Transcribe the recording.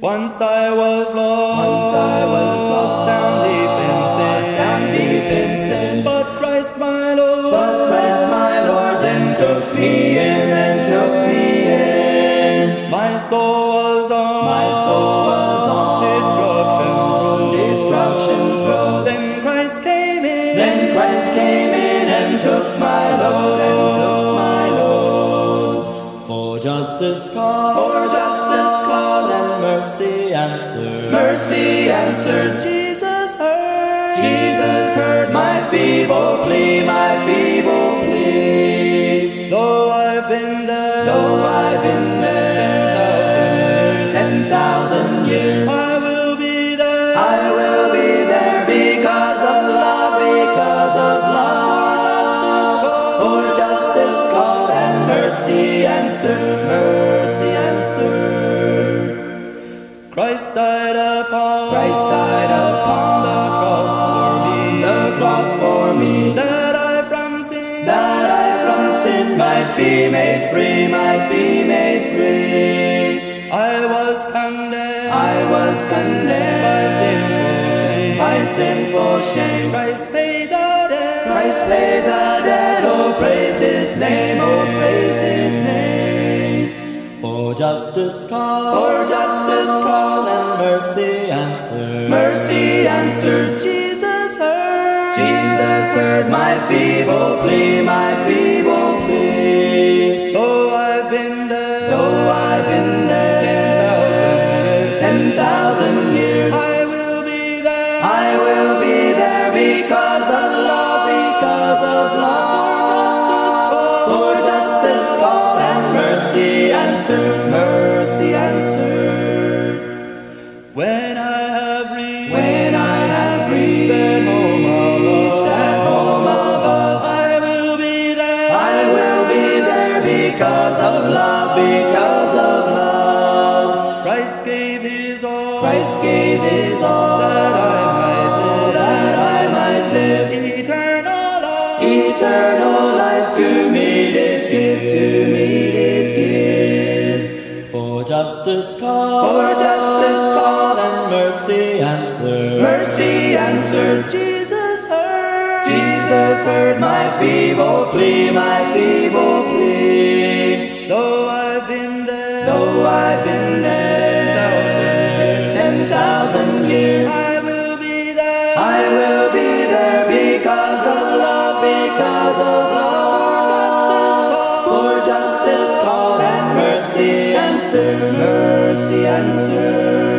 Once I was lost, Once I was lost, down deep in sin, down deep in sin. But Christ my Lord, But Christ my Lord then took me in, then took me in. my soul was on, My soul was on destruction's road. destruction's road. Then Christ came in, Then Christ came in and took my load, and took my load. for justice called, For justice and mercy answered, mercy answered. Jesus heard, Jesus heard my feeble plea, my feeble plea. Though I've been there, Though I've been there ten thousand years, I will be there. I will be there because of love, because of love. For justice called and mercy answered, mercy answered. Christ died upon Christ died upon the cross for me, the cross for me, that I from sin, that I from sin might be made free, might be made free. I was condemned I was by condemned sinful shame. by sinful shame. Christ paid the debt. Christ paid the debt, oh praise his name, oh praise his name. For justice called, For justice called and mercy answered, mercy answered. Jesus heard, Jesus heard my feeble plea, my feeble answered, mercy answered. When I have reached, When I have reached that home reached that home above, I will be there. I will be there because of love, because of love. Christ gave His all, Christ gave his all that I might live, that I might live. eternal life. Eternal justice called, For justice called and mercy answered, Mercy answered. Jesus heard, Jesus heard my feeble plea, my feeble plea. Though I've been there, Though I've been there ten thousand years, I will be there. I will be there because of love, because of love. For justice called and mercy answer, mercy answered.